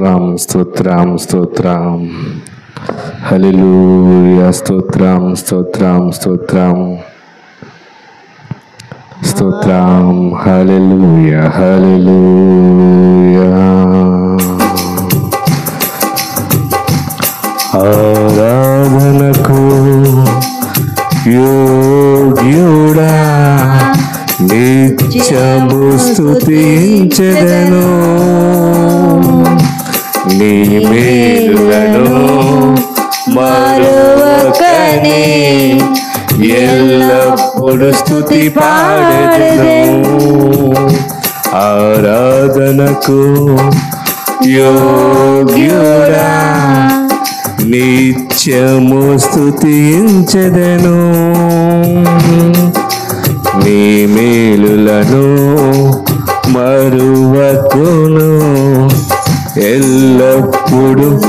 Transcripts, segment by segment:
స్తోత్రం స్తోత్రం స్తోత్రం. హలిలూయ స్తోత్రం స్తోత్రం స్తోత్రం. స్తోత్రం. హలిలూయ హలిలూయా ఆరాధనకు యోగ్యుడా. నిత్యము స్తుతించెదను. నీ మేలులను మరువకును ఎల్లప్పుడు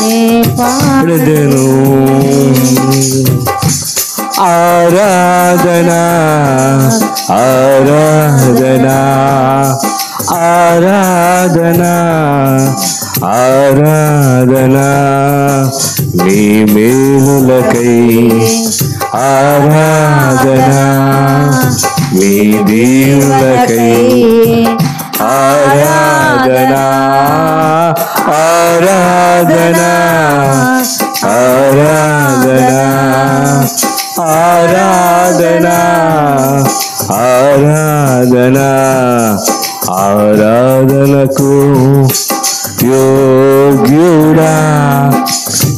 పాడెదను. ఆరాధన ఆరాధన ఆరాధన ఆరాధన మీ మేలులకై ఆరాధన మీ దేవులకై ఆరాధన ఆరాధన ఆరాధన. ఆరాధనా ఆరాధనా ఆరాధనకు యోగ్యుడా.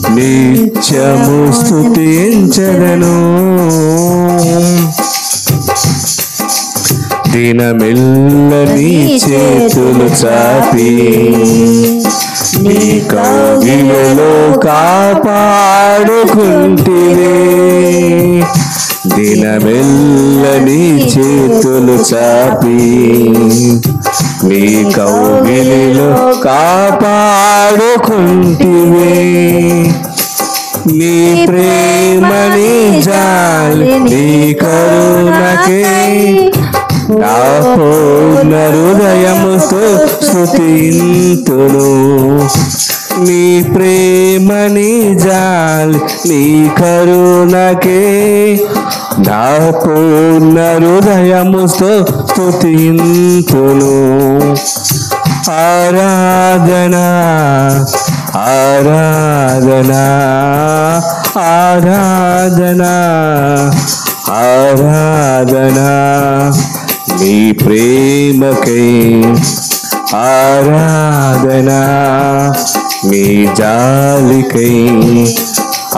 నిత్యము స్తుతించదను దినమెల్ల నీ చేతులు చాపి. నీ కవిలలో కాపాడుకుంటివే. దినమెల్ల చేతులు చాపి నీ కౌగిలిలో కాపాడుకుంటివే. నీ ప్రేమని జాలి నీ కరుణకే నా పూర్ణ హృదయముతో స్తుతింతును. నీ ప్రేమని జాలి నీ కరుణకే నా పూర్ణ హృదయముతో స్తుతింతును. ఆరాధన ఆరాధన ఆరాధన ఆరాధన. నీ ప్రేమకై ఆరాధన నీ జాలికై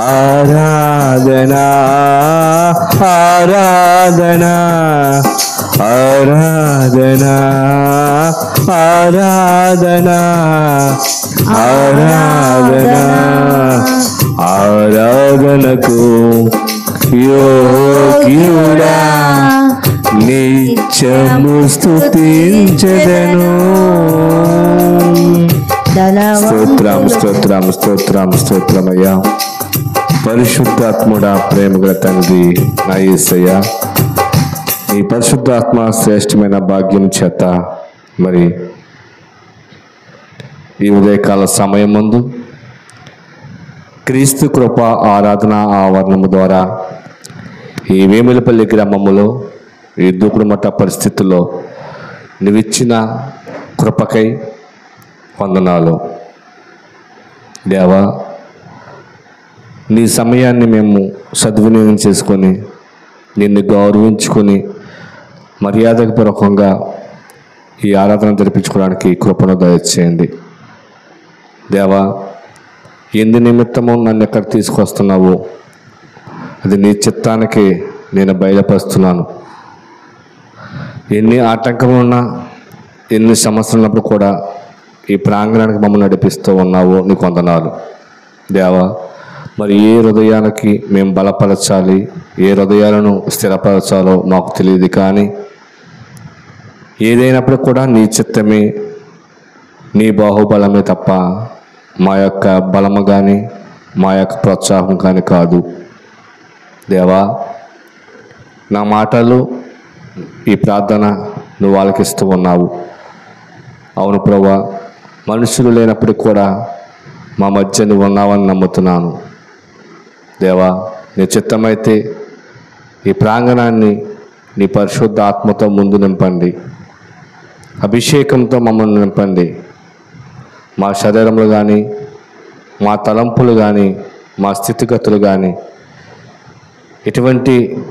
ఆరాధన ఆరాధన ఆరాధన ఆరాధన ఆరాధన ఆరాధనకు యోగ్యుడా. నిత్యము స్తుతించదను. స్తోత్రం స్తోత్రం స్తోత్రం స్తోత్రమయ్యా. పరిశుద్ధాత్ముడా ప్రేమగల తండ్రి నా ఈ పరిశుద్ధాత్మ శ్రేష్టమైన భాగ్యం చేత మరి ఈ ఉదయకాల సమయం ముందు క్రీస్తు కృప ఆరాధన ఆవరణము ద్వారా ఈ వేములపల్లి గ్రామములో ఈ దూకుడుమట్ట పరిస్థితుల్లో నువ్విచ్చిన కృపకై వందనాలు. దేవా నీ సమయాన్ని మేము సద్వినియోగం చేసుకొని నిన్ను గౌరవించుకొని మర్యాదపూర్వకంగా ఈ ఆరాధన జరిపించుకోవడానికి కృపను దయచేయండి. దేవా ఎందు నిమిత్తము నన్ను ఎక్కడ తీసుకొస్తున్నావో అది నీ చిత్తానికి నేను బయలుపరుస్తున్నాను. ఎన్ని ఆటంకములు ఉన్నా ఎన్ని సమస్యలు ఉన్నప్పుడు కూడా ఈ ప్రాంగణానికి మమ్మల్ని నడిపిస్తూ ఉన్నావు నీ కొందనాలు దేవా మరి ఏ హృదయానికి మేము బలపరచాలి ఏ హృదయాలను స్థిరపరచాలో మాకు తెలియదు కానీ ఏదైనప్పుడు కూడా నీ చిత్తమే నీ బాహుబలమే తప్ప మా యొక్క బలము కానీ మా యొక్క ప్రోత్సాహం కానీ కాదు. దేవా నా మాటలు ఈ ప్రార్థన నువ్వు ఆలకిస్తూ ఉన్నావు. అవును ప్రభా మనుషులు లేనప్పటికి కూడా మా మధ్య నువ్వు ఉన్నావని నమ్ముతున్నాను. దేవా నీ చిత్తమైతే ఈ ప్రాంగణాన్ని నీ పరిశుద్ధ ఆత్మతో ముందు నింపండి. అభిషేకంతో మమ్మల్ని నింపండి. మా శరీరములు కానీ మా తలంపులు కానీ మా స్థితిగతులు కానీ ఎటువంటి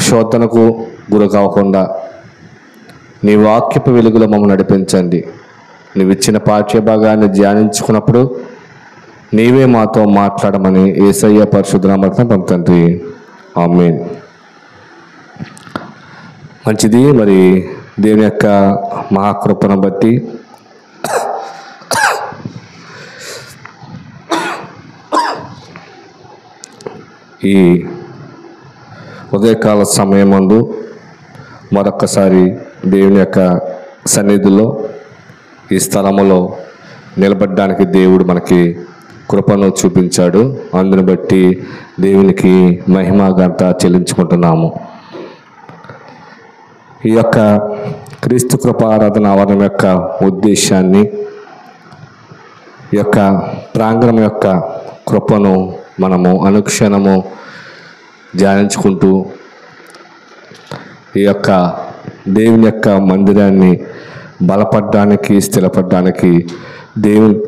శోధనకు గురి కాకుండా నీ వాక్యపు వెలుగులో మమ్మల్ని నడిపించండి. నువ్వు ఇచ్చిన పాఠ్యభాగాన్ని ధ్యానించుకున్నప్పుడు నీవే మాతో మాట్లాడమని ఏసయ్య పరిశుద్ధనామర్థం పంపుతండి ఆమెన్. మంచిది మరి దేవుని యొక్క మహాకృపను బట్టి ఈ ఉదయకాల సమయమందు మరొక్కసారి దేవుని యొక్క సన్నిధిలో ఈ స్థలములో నిలబడడానికి దేవుడు మనకి కృపను చూపించాడు. అందుని బట్టి దేవునికి మహిమ గంట చెల్లించుకుంటున్నాము. ఈ యొక్క క్రీస్తు కృప ఆరాధన యొక్క ఉద్దేశాన్ని ఈ యొక్క ప్రాంగణం యొక్క కృపను మనము అనుక్షణము ధ్యానించుకుంటూ ఈ యొక్క దేవుని యొక్క మందిరాన్ని బలపడడానికి స్థిరపడడానికి దేవుని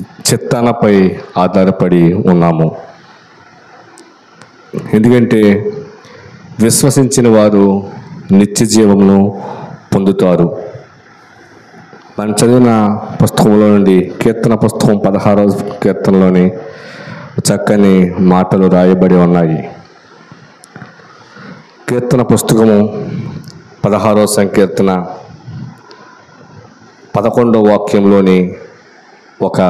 చిత్తానపై ఆధారపడి ఉన్నాము. ఎందుకంటే విశ్వసించిన వారు నిత్య జీవమును పొందుతారు. మనం చదివిన పుస్తకంలో నుండి కీర్తన పుస్తకం పదహారవ కీర్తనలోని చక్కని మాటలు రాయబడి ఉన్నాయి. కీర్తన పుస్తకము పదహారవ సంకీర్తన పదకొండవ వాక్యంలోని ఒక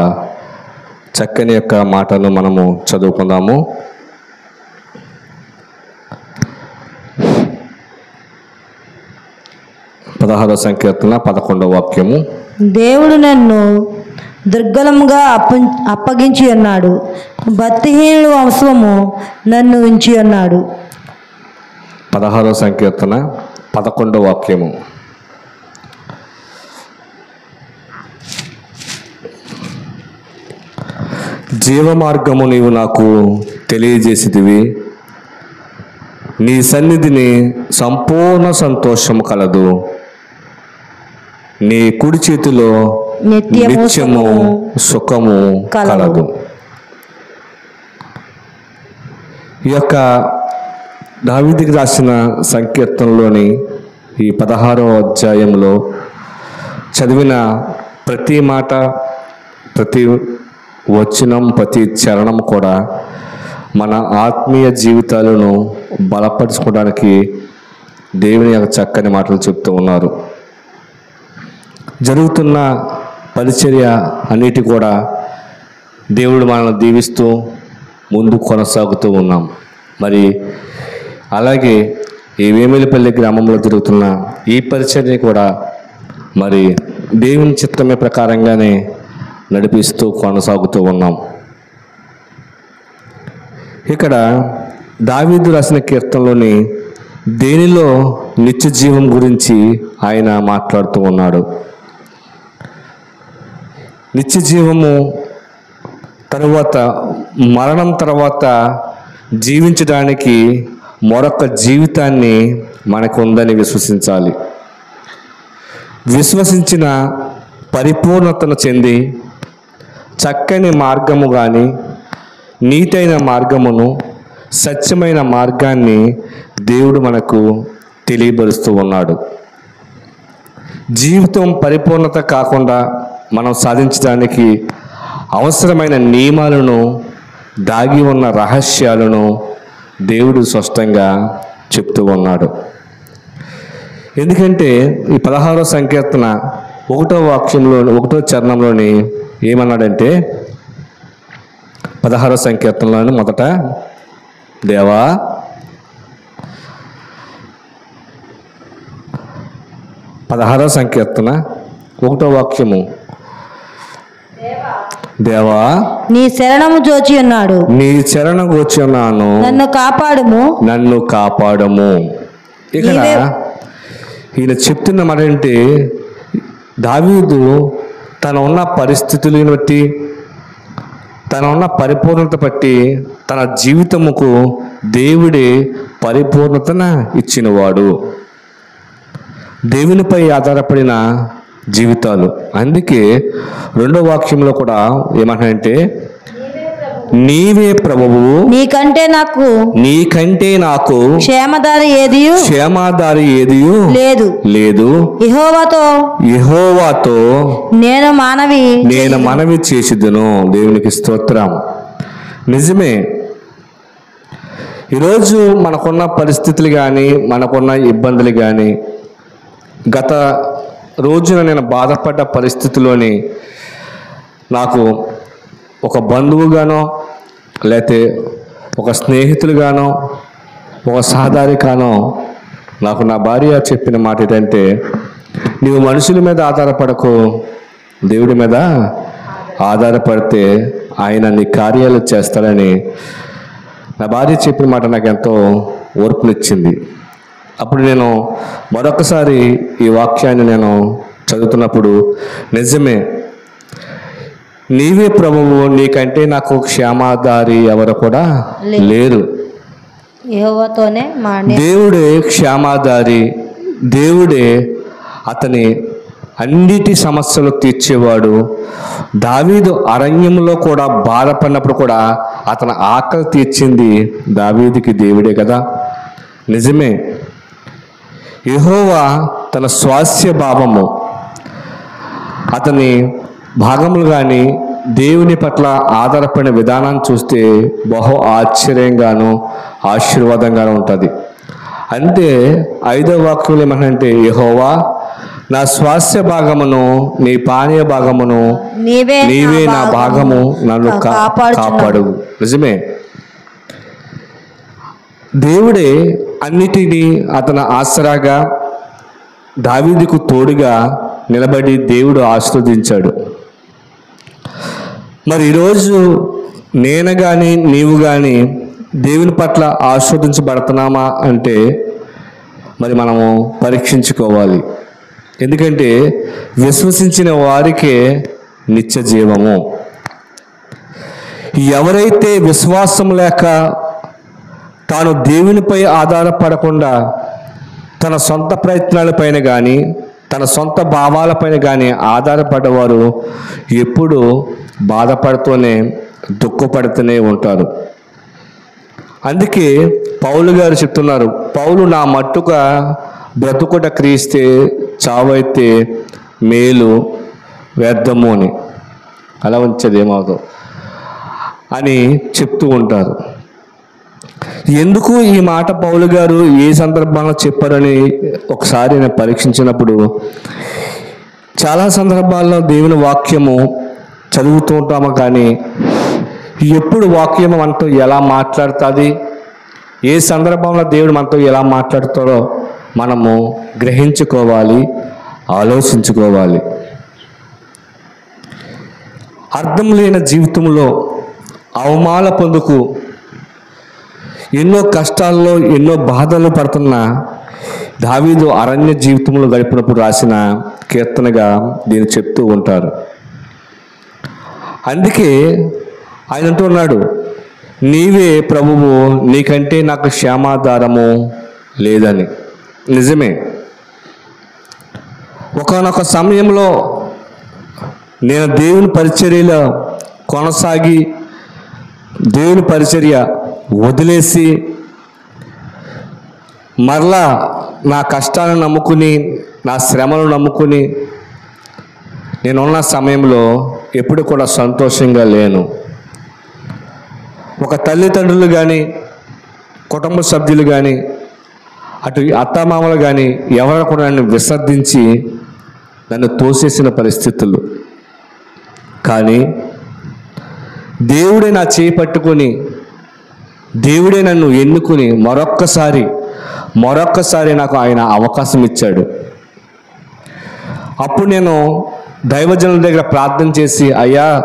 చక్కని యొక్క మాటను మనము చదువుకుందాము. పదహారవ సంకీర్తన పదకొండవ వాక్యము. దేవుడు నన్ను దుర్గలంగా అప్ప అప్పగించి అన్నాడు భక్తిహీనుడు వంశము నన్ను ఉంచి అన్నాడు పదహారవ సంకీర్తన పదకొండవ వాక్యము. జీవ మార్గము నీవు నాకు తెలియజేసిదివి నీ సన్నిధిని సంపూర్ణ సంతోషము కలదు. నీ కుడి చేతిలో నిత్యము సుఖము కలదు. కలదు. ఈ యొక్క దావిదికి రాసిన సంకీర్తనలోని ఈ పదహారవ అధ్యాయంలో చదివిన ప్రతి మాట ప్రతి వచనం ప్రతి చరణం కూడా మన ఆత్మీయ జీవితాలను బలపరుచుకోవడానికి దేవుని యొక్క చక్కని మాటలు చెప్తూ ఉన్నారు. జరుగుతున్న పరిచర్య అన్నిటి కూడా దేవుడు మనల్ని దీవిస్తూ ముందు కొనసాగుతూ ఉన్నాం. మరి అలాగే ఈ వేమిలిపల్లి గ్రామంలో జరుగుతున్న ఈ పరిచర్య కూడా మరి దేవుని చిత్తమే ప్రకారంగానే నడిపిస్తూ కొనసాగుతూ ఉన్నాం. ఇక్కడ దావీదు రాసిన కీర్తనలోని దేనిలో నిత్య జీవం గురించి ఆయన మాట్లాడుతూ ఉన్నాడు. నిత్య జీవము తరువాత మరణం తర్వాత జీవించడానికి మరొక జీవితాన్ని మనకు ఉందని విశ్వసించాలి. విశ్వసించిన పరిపూర్ణతను చెంది చక్కని మార్గము కానీ నీతైన మార్గమును సత్యమైన మార్గాన్ని దేవుడు మనకు తెలియబరుస్తూ ఉన్నాడు. జీవితం పరిపూర్ణత కాకుండా మనం సాధించడానికి అవసరమైన నియమాలను దాగి ఉన్న రహస్యాలను దేవుడు స్పష్టంగా చెప్తూ ఉన్నాడు. ఎందుకంటే ఈ పదహారో సంకీర్తన ఒకటో వాక్యంలో ఒకటో చరణంలోని ఏమన్నాడంటే పదహారో సంకీర్తనలోని మొదట దేవా పదహారో సంకీర్తన ఒకటో వాక్యము దేవా నీ శరణము జోచి ఉన్నాడు. నీ చరణ కూర్చున్నాను నన్ను కాపాడుము. నన్ను కాపాడము. ఇక్కడ ఈయన చెప్తున్న మాట ఏంటి? దావీదు తన ఉన్న పరిస్థితులను బట్టి తన ఉన్న పరిపూర్ణత బట్టి తన జీవితముకు దేవుడే పరిపూర్ణతన ఇచ్చినవాడు. దేవునిపై ఆధారపడిన జీవితాలు. అందుకే రెండో వాక్యంలో కూడా ఏమంటాడంటే నీవే ప్రభువు నీకంటే నాకు నీకంటే నాకు క్షేమదారి ఏదియు? క్షేమాధారి ఏదియు? లేదు. లేదు. యెహోవాతో యెహోవాతో నేను మానవి. నేను మనవి చేసిదును. దేవునికి స్తోత్రం. నిజమే. ఈరోజు మనకున్న పరిస్థితులు కానీ మనకున్న ఇబ్బందులు కానీ గత రోజున నేను బాధపడ్డ పరిస్థితిలోని నాకు ఒక బంధువుగానో లేతే ఒక స్నేహితులుగానో ఒక సహదారిగానో నాకు నా భార్య చెప్పిన మాట ఏంటంటే నీవు మనుషుల మీద ఆధారపడకు దేవుడి మీద ఆధారపడితే ఆయన నీ కార్యాలు చేస్తాడని నా భార్య చెప్పిన మాట నాకు ఎంతో ఓర్పునిచ్చింది. అప్పుడు నేను మరొకసారి ఈ వాక్యాన్ని నేను చదువుతున్నప్పుడు నిజమే నీవే ప్రభువు నీకంటే నాకు క్షేమాధారి ఎవరు కూడా లేరు. దేవుడే క్షేమాధారి దేవుడే అతని అన్నిటి సమస్యలు తీర్చేవాడు. దావీదు అరణ్యంలో కూడా బాధపడినప్పుడు కూడా అతని ఆకలి తీర్చింది దావీదుకి దేవుడే కదా. నిజమే యెహోవా తన స్వాస్య భావము. అతని భాగములు కానీ దేవుని పట్ల ఆధారపడిన విధానాన్ని చూస్తే బహు ఆశ్చర్యంగాను ఆశీర్వాదంగాను ఉంటుంది. అంతే ఐదో వాక్యం ఏమంటే యెహోవా నా స్వాస్య భాగమును నీ పానీయ భాగమును నీవే నా భాగము నన్ను. కాపాడు. నిజమే. దేవుడే అన్నిటినీ అతను ఆసరాగా దావీదుకు తోడుగా నిలబడి దేవుడు ఆస్వాదించాడు. మరి ఈరోజు నేను కానీ నీవు కానీ దేవుని పట్ల ఆస్వాదించబడుతున్నామా అంటే మరి మనము పరీక్షించుకోవాలి. ఎందుకంటే విశ్వసించిన వారికే నిత్య జీవము. ఎవరైతే విశ్వాసం లేక తాను దేవునిపై ఆధారపడకుండా తన సొంత ప్రయత్నాలపైన కానీ తన సొంత భావాలపైన కానీ ఆధారపడేవారు ఎప్పుడూ బాధపడుతూనే దుఃఖపడుతూనే ఉంటారు. అందుకే పౌలు గారు చెప్తున్నారు పౌలు నా మట్టుగా బ్రతుకుట క్రీస్తే చావైతే మేలు వ్యర్థము అని. అలా ఉంచేది అని చెప్తూ ఉంటారు. ఎందుకు ఈ మాట పౌలు గారు ఏ సందర్భంలో చెప్పారని ఒకసారి నేను పరీక్షించినప్పుడు చాలా సందర్భాల్లో దేవుని వాక్యము చదువుతూ ఉంటాము కానీ ఎప్పుడు వాక్యం మనతో ఎలా మాట్లాడుతుంది ఏ సందర్భంలో దేవుడు మనతో ఎలా మాట్లాడుతాడో మనము గ్రహించుకోవాలి ఆలోచించుకోవాలి. అర్థం లేని జీవితంలో అవమాన పొందుకు ఎన్నో కష్టాల్లో ఎన్నో బాధలు పడుతున్న దావీదు అరణ్య జీవితంలో గడిపినప్పుడు రాసిన కీర్తనగా దీన్ని చెప్తూ ఉంటారు. అందుకే ఆయన అంటున్నాడు నీవే ప్రభువు నీకంటే నాకు క్షేమాధారము లేదని. నిజమే. ఒకనొక సమయంలో నేను దేవుని పరిచర్యలో కొనసాగి దేవుని పరిచర్య వదిలేసి మరలా నా కష్టాలను నమ్ముకుని నా శ్రమను నమ్ముకుని నేనున్న సమయంలో ఎప్పుడు కూడా సంతోషంగా లేను. ఒక తల్లిదండ్రులు కానీ కుటుంబ సభ్యులు కానీ అటు అత్తమామలు కానీ ఎవరు కూడా నన్ను విసర్జించి నన్ను తోసేసిన పరిస్థితులు. కానీ దేవుడే నా చేయి పట్టుకొని దేవుడే నన్ను ఎన్నుకుని మరొక్కసారి మరొక్కసారి నాకు ఆయన అవకాశం ఇచ్చాడు. అప్పుడు నేను దైవజనుల దగ్గర ప్రార్థన చేసి అయ్యా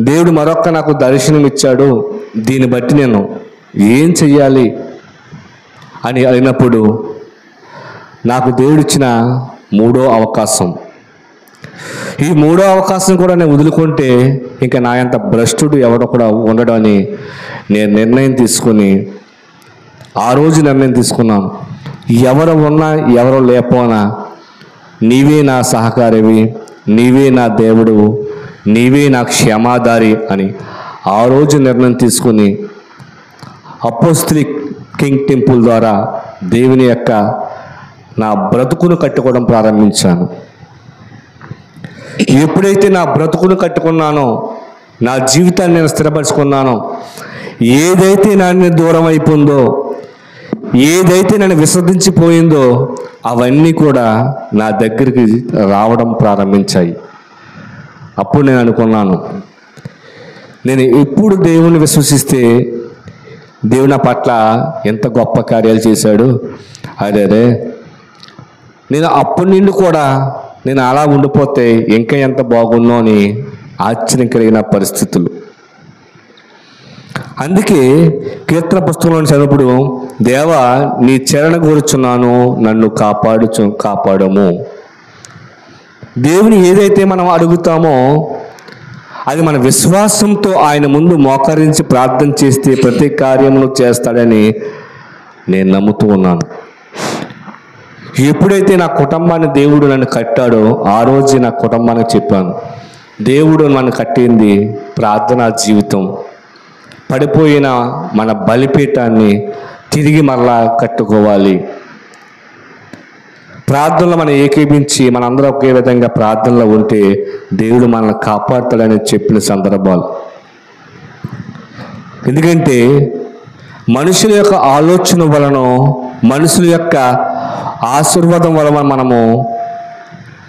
దేవుడు మరొక్క నాకు దర్శనం ఇచ్చాడు. దీన్ని బట్టి నేను ఏం చెయ్యాలి? అని అడిగినప్పుడు నాకు దేవుడిచ్చిన మూడో అవకాశం. ఈ మూడో అవకాశం కూడా నేను వదులుకుంటే ఇంకా నా అంత భ్రష్టుడు ఎవడో కూడా ఉండడం అని నేను నిర్ణయం తీసుకుని ఆ రోజు నిర్ణయం తీసుకున్నాను. ఎవరు ఉన్నా ఎవరు లేపోనా నీవే నా సహకారివి నీవే నా దేవుడు నీవే నా క్షమాదారి అని ఆ రోజు నిర్ణయం తీసుకుని అపోస్త్రి కింగ్ టెంపుల్ ద్వారా దేవుని యొక్క నా బ్రతుకును కట్టుకోవడం ప్రారంభించాను. ఎప్పుడైతే నా బ్రతుకును కట్టుకున్నానో నా జీవితాన్ని నేను స్థిరపరుచుకున్నానో ఏదైతే నన్ను దూరం అయిపోయిందో ఏదైతే నన్ను విసర్జించిపోయిందో అవన్నీ కూడా నా దగ్గరికి రావడం ప్రారంభించాయి. అప్పుడు నేను అనుకున్నాను నేను ఎప్పుడు దేవుని విశ్వసిస్తే దేవుని పట్ల ఎంత గొప్ప కార్యాలు చేశాడు. అదే అదే నేను అప్పటి నుండి కూడా నేను అలా ఉండిపోతే ఇంకా ఎంత బాగున్నో అని ఆశ్చర్యం కలిగిన పరిస్థితులు. అందుకే కీర్తన పుస్తకంలో చదివినప్పుడు దేవా నీ చరణ కూర్చున్నాను నన్ను కాపాడుచు కాపాడము. దేవుని ఏదైతే మనం అడుగుతామో అది మన విశ్వాసంతో ఆయన ముందు మోకరించి ప్రార్థన చేస్తే ప్రతి కార్యమును చేస్తాడని నేను నమ్ముతూ ఉన్నాను. ఎప్పుడైతే నా కుటుంబాన్ని దేవుడు నన్ను కట్టాడో ఆ రోజే నా కుటుంబానికి చెప్పాను దేవుడు నన్ను కట్టింది ప్రార్థనా జీవితం. పడిపోయిన మన బలిపీఠాన్ని తిరిగి మరలా కట్టుకోవాలి. ప్రార్థనలు మనం ఏకీభించి మనందరం ఒకే విధంగా ప్రార్థనలో ఉంటే దేవుడు మనల్ని కాపాడుతాడని చెప్పిన సందర్భాలు. ఎందుకంటే మనుషుల యొక్క ఆలోచన వలన మనుషుల యొక్క ఆశీర్వాదం వలన మనము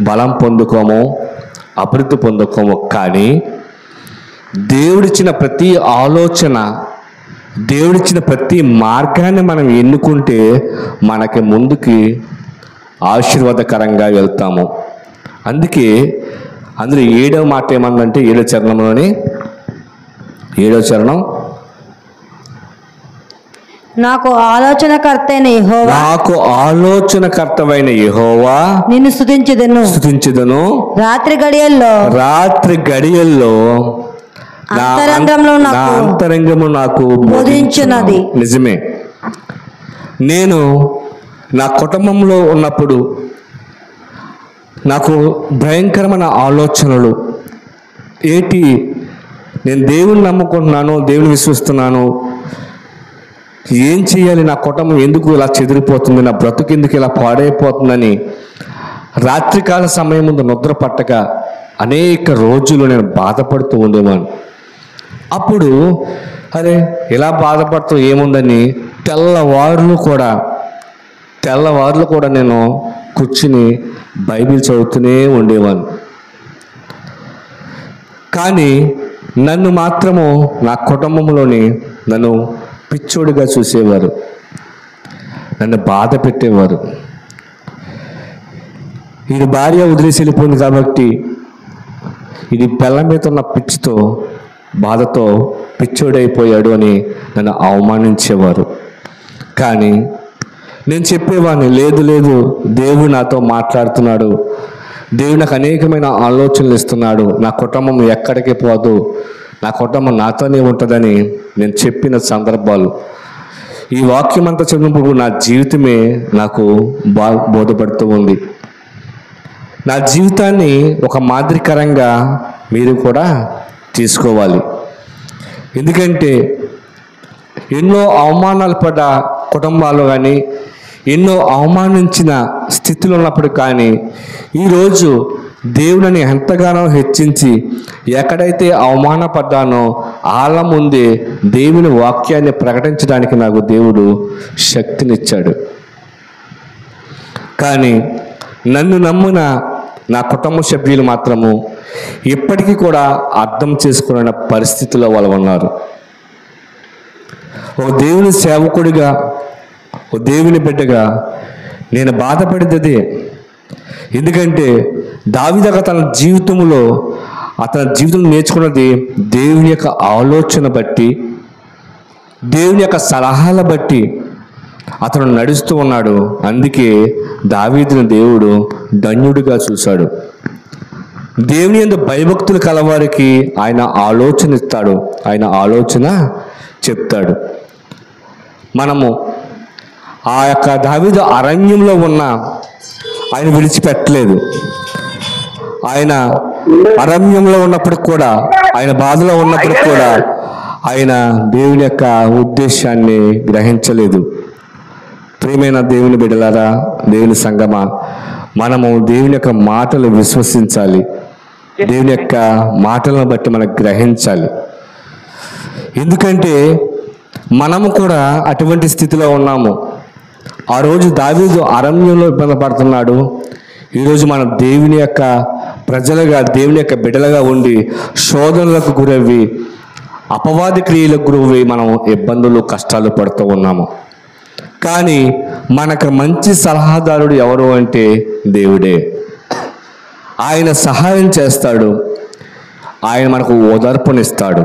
బలం పొందుకోము అభివృద్ధి పొందుకోము. కానీ దేవుడిచ్చిన ప్రతి ఆలోచన దేవుడిచ్చిన ప్రతి మార్గాన్ని మనం ఎన్నుకుంటే మనకి ముందుకి ఆశీర్వాదకరంగా వెళ్తాము. అందుకే అందులో ఏడవ మాట ఏమందంటే ఏడో చరణంలోని ఏడో చరణం. నాకు ఆలోచనకర్తైన యెహోవా నాకు ఆలోచనకర్తమైన యెహోవా నిన్ను స్తుతించుదను. స్థుతించదను రాత్రి గడియల్లో రాత్రి గడియల్లో అంతరంగంలో నా నాకు అంతరంగము నాకు బోధించున్నది. నిజమే. నేను నా కుటుంబంలో ఉన్నప్పుడు నాకు భయంకరమైన ఆలోచనలు. ఏంటి? నేను దేవుని నమ్ముకుంటున్నాను దేవుని విశ్వస్తున్నాను ఏం చేయాలి? నా కుటుంబం ఎందుకు ఇలా చెదిరిపోతుంది? నా బ్రతుకు ఎందుకు ఇలా పాడైపోతుందని రాత్రికాల సమయం ముందు నిద్ర పట్టక అనేక రోజులు నేను బాధపడుతూ ఉండేవాను అప్పుడు అరే ఇలా బాధపడతాం ఏముందని తెల్లవారులు కూడా తెల్లవారులు కూడా నేను కూర్చుని బైబిల్ చదువుతూనే ఉండేవాను కానీ నన్ను మాత్రము నా కుటుంబంలోని నన్ను పిచ్చోడిగా చూసేవారు. నన్ను బాధ పెట్టేవారు. ఇది భార్య వదిలేసి వెళ్ళిపోయింది కాబట్టి ఇది పిల్ల మీద ఉన్న పిచ్చితో బాధతో పిచ్చోడైపోయాడు అని నన్ను అవమానించేవారు. కానీ నేను చెప్పేవాడిని లేదు లేదు దేవుడు నాతో మాట్లాడుతున్నాడు. దేవుడు నాకు అనేకమైన ఆలోచనలు ఇస్తున్నాడు. నా కుటుంబం ఎక్కడికి పోదు. నా కుటుంబం నాతోనే ఉంటుందని నేను చెప్పిన సందర్భాలు. ఈ వాక్యం అంతా చదివినప్పుడు నా జీవితమే నాకు బా బోధపడుతూ ఉంది. నా జీవితాన్ని ఒక మాదిరికరంగా మీరు కూడా తీసుకోవాలి. ఎందుకంటే ఎన్నో అవమానాలు పడ్డ కుటుంబాలు కానీ ఎన్నో అవమానించిన స్థితిలో ఉన్నప్పుడు కానీ ఈరోజు దేవుడిని ఎంతగానో హెచ్చించి ఎక్కడైతే అవమానపడ్డానో వాళ్ళ ముందే దేవుని వాక్యాన్ని ప్రకటించడానికి నాకు దేవుడు శక్తినిచ్చాడు. కానీ నన్ను నమ్మిన నా కుటుంబ సభ్యులు మాత్రము ఇప్పటికీ కూడా అర్థం చేసుకునే పరిస్థితిలో వాళ్ళు ఉన్నారు. ఓ దేవుని సేవకుడిగా ఓ దేవుని బిడ్డగా నేను బాధపడేది ఎందుకంటే దావిదక తన జీవితంలో అతని జీవితం నేర్చుకున్నది దేవుని యొక్క ఆలోచన బట్టి దేవుని యొక్క సలహాల బట్టి అతను నడుస్తూ ఉన్నాడు. అందుకే దావీదుని దేవుడు ధన్యుడిగా చూశాడు. దేవుని ఎందు భయభక్తులు కలవారికి ఆయన ఆలోచన ఇస్తాడు. ఆయన ఆలోచన చెప్తాడు. మనము ఆ యొక్క దావిద అరణ్యంలో ఉన్న ఆయన విడిచిపెట్టలేదు. ఆయన అరణ్యంలో ఉన్నప్పుడు కూడా ఆయన బాధలో ఉన్నప్పుడు కూడా ఆయన దేవుని యొక్క ఉద్దేశాన్ని గ్రహించలేదు. ప్రియమైన దేవుని బిడలారా దేవుని సంగమా మనము దేవుని యొక్క మాటలు విశ్వసించాలి. దేవుని యొక్క మాటలను బట్టి మనం గ్రహించాలి. ఎందుకంటే మనము కూడా అటువంటి స్థితిలో ఉన్నాము. ఆ రోజు దావీదు అరణ్యంలో ఇబ్బంది పడుతున్నాడు. ఈరోజు మనం దేవుని యొక్క ప్రజలుగా దేవుని యొక్క బిడ్డలుగా ఉండి శోధనలకు గురవి అపవాది క్రియలకు గురవి మనం ఇబ్బందులు కష్టాలు పడుతూ ఉన్నాము. కానీ మనకు మంచి సలహాదారుడు ఎవరు అంటే దేవుడే. ఆయన సహాయం చేస్తాడు. ఆయన మనకు ఓదార్పునిస్తాడు.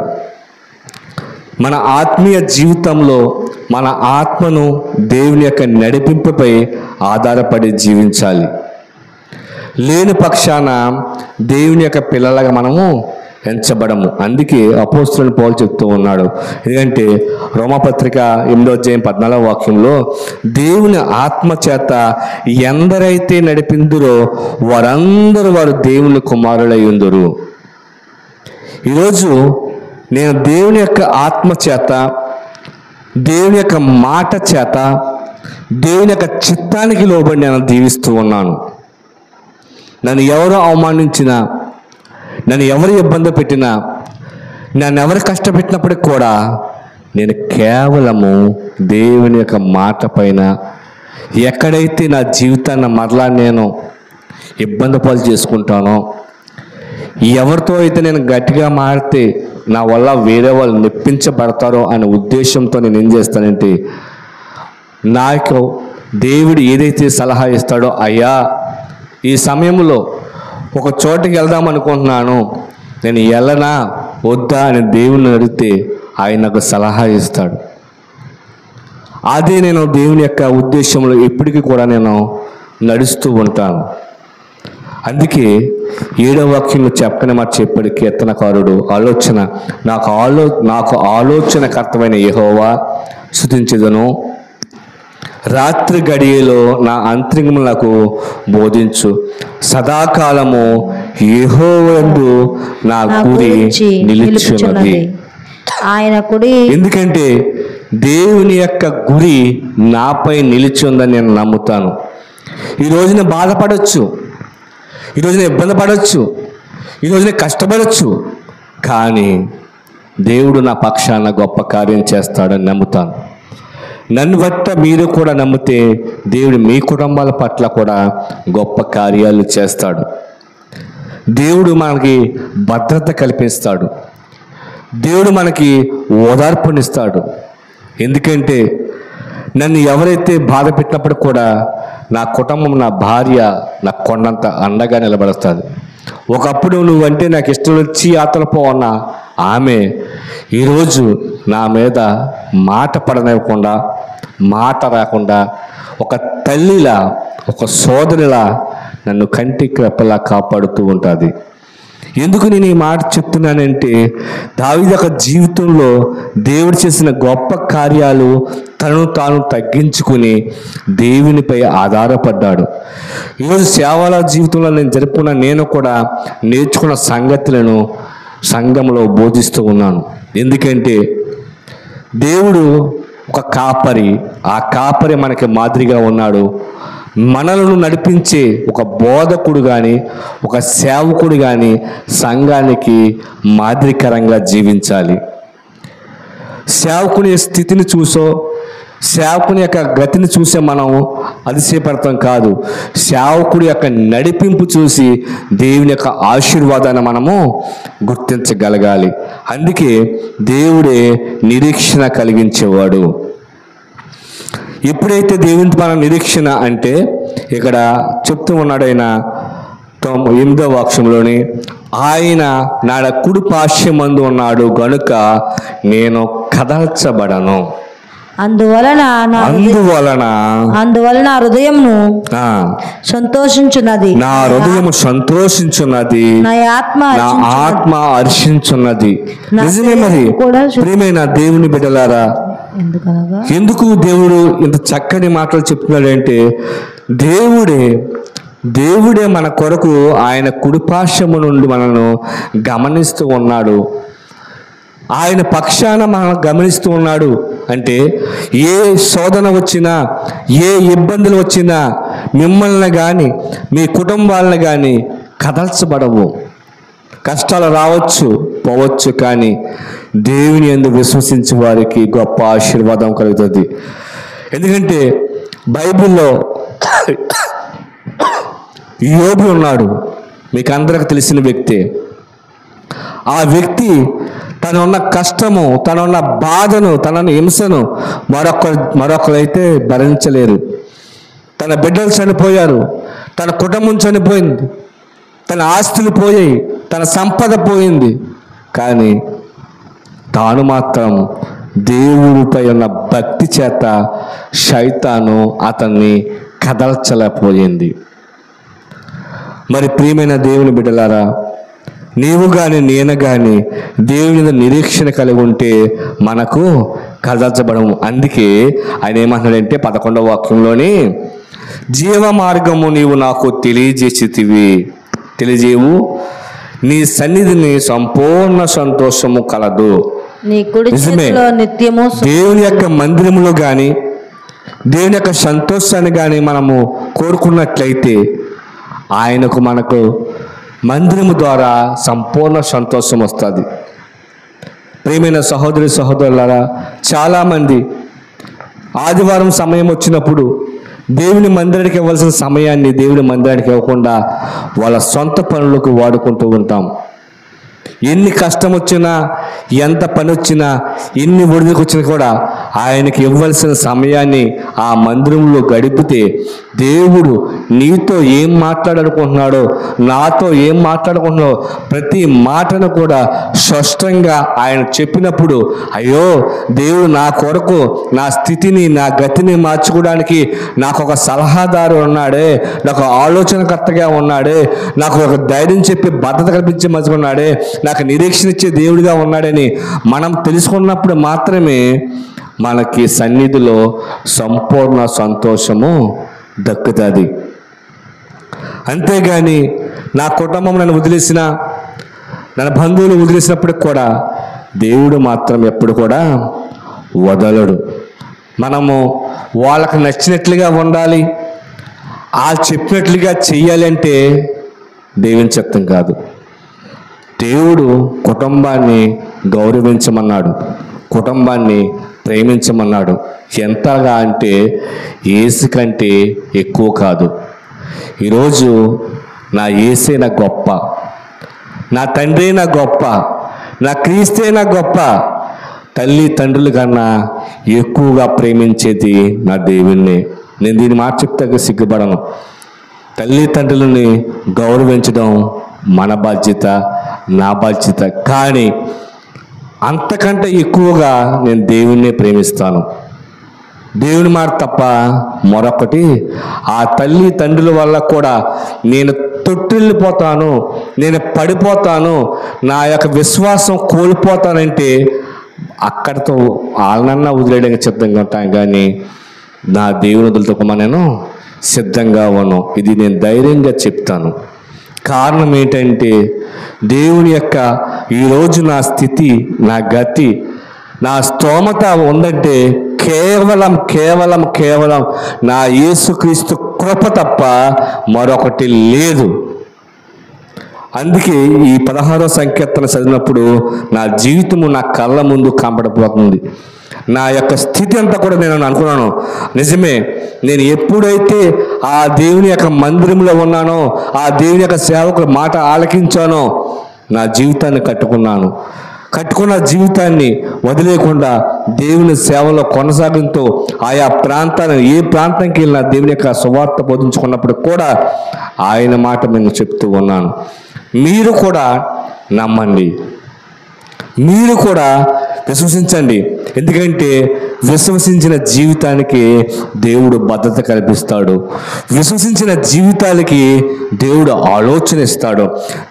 మన ఆత్మీయ జీవితంలో మన ఆత్మను దేవుని యొక్క నడిపింపుపై ఆధారపడి జీవించాలి. లేని పక్షాన దేవుని యొక్క పిల్లలుగా మనము ఎంచబడము. అందుకే అపోస్తులను పోల్ చెప్తూ ఉన్నాడు. ఎందుకంటే రోమపత్రిక ఎనిమిదో అధ్యాయం పద్నాలుగో వాక్యంలో దేవుని ఆత్మ చేత ఎందరైతే నడిపిందురో వారందరూ వారు దేవుని కుమారులై ఉందరు. ఈరోజు నేను దేవుని యొక్క ఆత్మ చేత దేవుని యొక్క మాట చేత దేవుని యొక్క చిత్తానికి లోబడి నేను దీవిస్తూ ఉన్నాను. నన్ను ఎవరు అవమానించినా నన్ను ఎవరు ఇబ్బంది పెట్టినా నన్ను ఎవరు కష్టపెట్టినప్పటికి కూడా నేను కేవలము దేవుని యొక్క మాట పైన ఎక్కడైతే నా జీవితాన్ని మరలా నేను ఇబ్బంది పాలు చేసుకుంటానో ఎవరితో అయితే నేను గట్టిగా మారితే నా వల్ల వేరే వాళ్ళు నొప్పించబడతారో అనే ఉద్దేశంతో నేను ఏం చేస్తానంటే నాకు దేవుడు ఏదైతే సలహా ఇస్తాడో అయ్యా ఈ సమయంలో ఒక చోటికి వెళ్దాం అనుకుంటున్నాను. నేను వెళ్ళనా వద్దా అని దేవుని అడిగితే ఆయన నాకు సలహా ఇస్తాడు. అదే నేను దేవుని యొక్క ఉద్దేశంలో ఎప్పటికీ కూడా నేను నడుస్తూ ఉంటాను. అందుకే ఏడవ వాక్యంలో చెప్పని మాట చెప్పాడు కీర్తనకారుడు ఆలోచన నాకు ఆలో నాకు ఆలోచనకర్తమైన యహోవా శుతించదను రాత్రి గడియలో నా అంతరింగములకు బోధించు. సదాకాలము యెహోవందు నా గురి నిలుచున్నది. ఆయన కుడి ఎందుకంటే దేవుని యొక్క గురి నాపై నిలిచి ఉందని నేను నమ్ముతాను. ఈ రోజున బాధపడవచ్చు ఈ రోజున ఇబ్బంది పడవచ్చు ఈ రోజున కష్టపడవచ్చు కానీ దేవుడు నా పక్షాన గొప్ప కార్యం చేస్తాడని నమ్ముతాను. నన్ను బట్ట మీరు కూడా నమ్మితే దేవుడు మీ కుటుంబాల పట్ల కూడా గొప్ప కార్యాలు చేస్తాడు. దేవుడు మనకి భద్రత కల్పిస్తాడు. దేవుడు మనకి ఓదార్పునిస్తాడు. ఎందుకంటే నన్ను ఎవరైతే బాధ పెట్టినప్పుడు కూడా నా కుటుంబం నా భార్య నా కొండంత అండగా నిలబడుతుంది. ఒకప్పుడు నువ్వంటే నాకు ఇష్టం వచ్చి యాత్ర పోవన్న ఆమె ఈరోజు నా మీద మాట పడనివ్వకుండా మాట రాకుండా ఒక తల్లిలా ఒక సోదరిలా నన్ను కంటి క్రెప్పలా కాపాడుతూ ఉంటుంది. ఎందుకు నేను ఈ మాట చెప్తున్నానంటే దావిద జీవితంలో దేవుడు చేసిన గొప్ప కార్యాలు తను తాను తగ్గించుకుని దేవునిపై ఆధారపడ్డాడు. ఈరోజు సేవల జీవితంలో నేను జరుపుకున్న నేను కూడా నేర్చుకున్న సంగతులను సంఘంలో బోధిస్తూ ఉన్నాను. ఎందుకంటే దేవుడు ఒక కాపరి ఆ కాపరి మనకి మాదిరిగా ఉన్నాడు. మనలను నడిపించే ఒక బోధకుడు కానీ ఒక సేవకుడు కానీ సంఘానికి మాదిరికరంగా జీవించాలి. సేవకుని స్థితిని చూసో సేవకుని యొక్క గతిని చూసే మనం అతిశయపడతాం కాదు. సేవకుడి యొక్క నడిపింపు చూసి దేవుని యొక్క ఆశీర్వాదాన్ని మనము గుర్తించగలగాలి. అందుకే దేవుడే నిరీక్షణ కలిగించేవాడు. ఎప్పుడైతే దేవుని మన నిరీక్షణ అంటే ఇక్కడ చెప్తూ ఉన్నాడైన తొమ్- ఎనిమిదో వాక్షంలోని ఆయన నాడ కుడి పాశ్యమందు ఉన్నాడు గనుక నేను కదల్చబడను. అందువలన అందువలన అందువలన ఆ, సంతోషించున్నది. నా హృదయము సంతోషించున్నది. నా ఆత్మ నా ఆత్మ హర్షించున్నది నిజమే మరి. ప్రియమైన దేవుని బిడ్డలారా. ఎందుకు దేవుడు ఇంత చక్కని మాటలు చెప్తున్నాడంటే దేవుడే దేవుడే మన కొరకు ఆయన కుడిపార్శ్వము నుండి మనను గమనిస్తూ ఉన్నాడు. ఆయన పక్షాన మనం గమనిస్తూ ఉన్నాడు అంటే ఏ శోధన వచ్చినా ఏ ఇబ్బందులు వచ్చినా మిమ్మల్ని కానీ మీ కుటుంబాలను కానీ కదల్చబడవు. కష్టాలు రావచ్చు పోవచ్చు కానీ దేవుని ఎందుకు విశ్వసించే వారికి గొప్ప ఆశీర్వాదం కలుగుతుంది. ఎందుకంటే బైబిల్లో యోగి ఉన్నాడు. మీకు అందరికి తెలిసిన వ్యక్తి. ఆ వ్యక్తి తనున్న కష్టము తనున్న బాధను తనను హింసను మరొక మరొకరైతే భరించలేరు. తన బిడ్డలు చనిపోయారు తన కుటుంబం చనిపోయింది తన ఆస్తులు పోయాయి తన సంపద పోయింది. కానీ తాను మాత్రం దేవుడిపై ఉన్న భక్తి చేత శైతాను అతన్ని కదల్చలేకపోయింది. మరి ప్రియమైన దేవుని బిడ్డలారా నీవు కానీ నేను కానీ దేవుని మీద నిరీక్షణ కలిగి ఉంటే మనకు కదల్చబడము. అందుకే ఆయన ఏమంటున్నాడంటే పదకొండవ వాక్యంలోని జీవ మార్గము నీవు నాకు తెలియజేసితివి. తెలియజేవు నీ సన్నిధిని సంపూర్ణ సంతోషము కలదు. నిత్యము దేవుని యొక్క మందిరములో కానీ దేవుని యొక్క సంతోషాన్ని కానీ మనము కోరుకున్నట్లయితే ఆయనకు మనకు మందిరము ద్వారా సంపూర్ణ సంతోషం వస్తుంది. ప్రియమైన సహోదరి సహోదరులారా చాలామంది ఆదివారం సమయం వచ్చినప్పుడు దేవుని మందిరానికి ఇవ్వాల్సిన సమయాన్ని దేవుని మందిరానికి ఇవ్వకుండా వాళ్ళ సొంత పనులకు వాడుకుంటూ ఉంటాం. ఎన్ని కష్టం వచ్చినా ఎంత పని వచ్చినా ఎన్ని ఒడిదికి వచ్చినా కూడా ఆయనకి ఇవ్వాల్సిన సమయాన్ని ఆ మందిరంలో గడిపితే దేవుడు నీతో ఏం మాట్లాడాలనుకుంటున్నాడో నాతో ఏం మాట్లాడుకుంటున్నాడో ప్రతి మాటను కూడా స్పష్టంగా ఆయన చెప్పినప్పుడు అయ్యో దేవుడు నా కొరకు నా స్థితిని నా గతిని మార్చుకోవడానికి నాకు ఒక సలహాదారు ఉన్నాడే నాకు ఆలోచనకర్తగా ఉన్నాడే నాకు ఒక ధైర్యం చెప్పి భద్రత కల్పించే మనిషి ఉన్నాడే నాకు నిరీక్షణ ఇచ్చే దేవుడిగా ఉన్నాడని మనం తెలుసుకున్నప్పుడు మాత్రమే మనకి సన్నిధిలో సంపూర్ణ సంతోషము దక్కుతుంది. అంతేగాని నా కుటుంబం నన్ను వదిలేసిన నన్ను బంధువులు వదిలేసినప్పటికి కూడా దేవుడు మాత్రం ఎప్పుడు కూడా వదలడు. మనము వాళ్ళకి నచ్చినట్లుగా ఉండాలి ఆ చెప్పినట్లుగా చెయ్యాలి అంటే దేవుని చిత్తం కాదు. దేవుడు కుటుంబాన్ని గౌరవించమన్నాడు. కుటుంబాన్ని ప్రేమించమన్నాడు. ఎంతగా అంటే ఏసు కంటే ఎక్కువ కాదు. ఈరోజు నా ఏసే నా గొప్ప. నా తండ్రి నా గొప్ప. నా క్రీస్తే నా గొప్ప. తల్లి తండ్రుల కన్నా ఎక్కువగా ప్రేమించేది నా దేవుణ్ణి. నేను దీన్ని మాట చెప్తే సిగ్గుపడను. తల్లిదండ్రులని గౌరవించడం మన బాధ్యత నా బాధ్యత. కానీ అంతకంటే ఎక్కువగా నేను దేవుణ్ణి ప్రేమిస్తాను. దేవుని మాట తప్ప మరొకటి ఆ తల్లి తండ్రుల వల్ల కూడా నేను తొట్టిల్లిపోతాను నేను పడిపోతాను నా యొక్క విశ్వాసం కోల్పోతానంటే అక్కడితో వాళ్ళనన్నా వదిలేయడానికి సిద్ధంగా ఉంటాను. కానీ నా దేవుని వదులుతో నేను సిద్ధంగా ఉన్నాను. ఇది నేను ధైర్యంగా చెప్తాను. కారణం ఏంటంటే దేవుని యొక్క ఈరోజు నా స్థితి నా గతి నా స్తోమత ఉందంటే కేవలం కేవలం కేవలం నా యేసుక్రీస్తు కృప తప్ప మరొకటి లేదు. అందుకే ఈ పదహారో సంకీర్తన చదివినప్పుడు నా జీవితము నా కళ్ళ ముందు కనపడిపోతుంది నా యొక్క స్థితి అంతా కూడా నేను అనుకున్నాను. నిజమే నేను ఎప్పుడైతే ఆ దేవుని యొక్క మందిరంలో ఉన్నానో ఆ దేవుని యొక్క సేవకుల మాట ఆలకించానో నా జీవితాన్ని కట్టుకున్నాను. కట్టుకున్న జీవితాన్ని వదిలేకుండా దేవుని సేవలో కొనసాగంతో ఆయా ప్రాంతాలను ఏ ప్రాంతానికి వెళ్ళినా దేవుని యొక్క సువార్త బోధించుకున్నప్పుడు కూడా ఆయన మాట నేను చెప్తూ ఉన్నాను. మీరు కూడా నమ్మండి. మీరు కూడా విశ్వసించండి. ఎందుకంటే విశ్వసించిన జీవితానికి దేవుడు భద్రత కల్పిస్తాడు. విశ్వసించిన జీవితాలకి దేవుడు ఆలోచన ఇస్తాడు.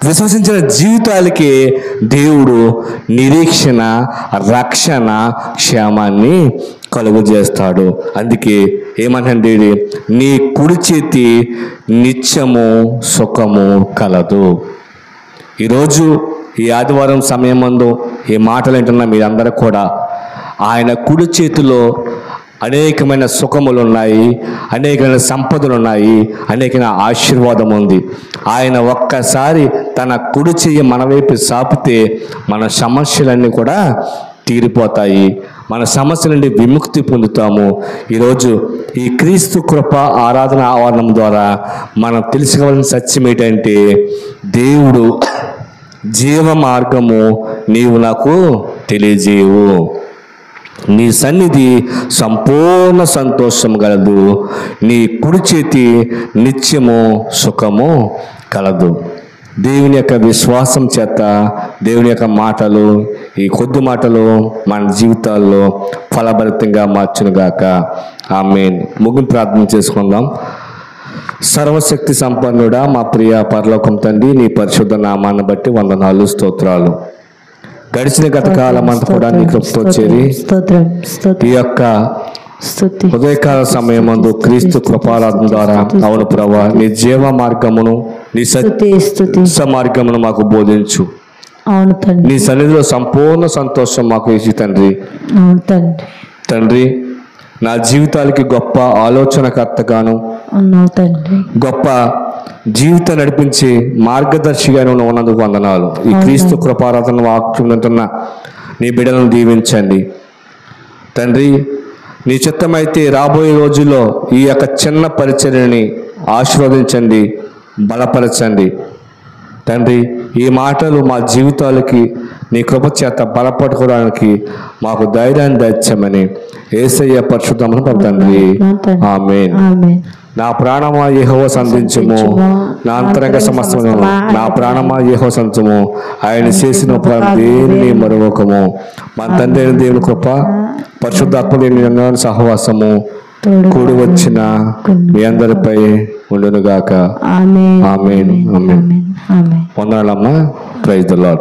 విశ్వసించిన జీవితాలకి దేవుడు నిరీక్షణ రక్షణ క్షేమాన్ని కలుగు చేస్తాడు అందుకే ఏమనండి నీ కుడి చేతి నిత్యము సుఖము కలదు. ఈరోజు ఈ ఆదివారం సమయం మందు ఈ మాటలు వింటున్న మీరందరూ కూడా ఆయన కుడి చేతిలో అనేకమైన సుఖములు ఉన్నాయి అనేకమైన సంపదలు ఉన్నాయి అనేకమైన ఆశీర్వాదం ఉంది ఆయన ఒక్కసారి తన కుడి చెయ్యి మన వైపు సాపితే మన సమస్యలన్నీ కూడా తీరిపోతాయి. మన సమస్య నుండి విముక్తి పొందుతాము. ఈరోజు ఈ క్రీస్తు కృప ఆరాధన ఆవరణం ద్వారా మనం తెలుసుకోవాల్సిన సత్యం ఏంటంటే దేవుడు జీవ మార్గము నీవు నాకు తెలియజేయవు నీ సన్నిధి సంపూర్ణ సంతోషం కలదు. నీ కుడి చేతి నిత్యము సుఖము కలదు. దేవుని యొక్క విశ్వాసం చేత దేవుని యొక్క మాటలు ఈ కొద్ది మాటలు మన జీవితాల్లో ఫలభరితంగా మార్చునుగాక. ఆమె ముగింపు ప్రార్థన చేసుకుందాం. సర్వశక్తి సంపన్నుడా మా ప్రియ పరలోకం తండ్రి నీ పరిశుద్ధ నామాన్ని బట్టి వందనాలు స్తోత్రాలు. గడిచిన గత కాలం అంతా కూడా నీ కృపతో చేరి ఈ యొక్క ఉదయకాల సమయమందు క్రీస్తు కృపారాధన ద్వారా అవును ప్రభా నీ జీవ మార్గమును నీ సత్య మార్గమును మాకు బోధించు. అవును తండ్రి. నీ సన్నిధిలో సంపూర్ణ సంతోషం మాకు ఇచ్చి తండ్రి. అవును తండ్రి. తండ్రి నా జీవితాలకి గొప్ప ఆలోచనకర్తగాను గొప్ప జీవితం నడిపించి మార్గదర్శిగా నువ్వు ఉన్నందుకు వందనాలు. ఈ క్రీస్తు కృపారాధన వాక్యం వింటున్న నీ బిడ్డలను దీవించండి. తండ్రి నీ చిత్తమైతే రాబోయే రోజుల్లో ఈ యొక్క చిన్న పరిచర్యని ఆశీర్వదించండి బలపరచండి. తండ్రి ఈ మాటలు మా జీవితాలకి నీ కృప చేత బలపడుకోవడానికి మాకు ధైర్యాన్ని దయచమని ఏసయ్య పరిశుద్ధమును తండ్రి. ఆమేన్. నా ప్రాణమా యెహోవా సంధించుము. నా అంతరంగ సమస్తము నా ప్రాణమా యెహోవా సంతుము ఆయన చేసిన దేనిని మరొకము మన తండ్రి అయిన దేవుని కృప పరిశుద్ధాత్మ సహవాసము కూడి వచ్చిన మీ అందరిపై ఉండునుగాక amen. Amen. వందనాలమ్మా. Praise the lord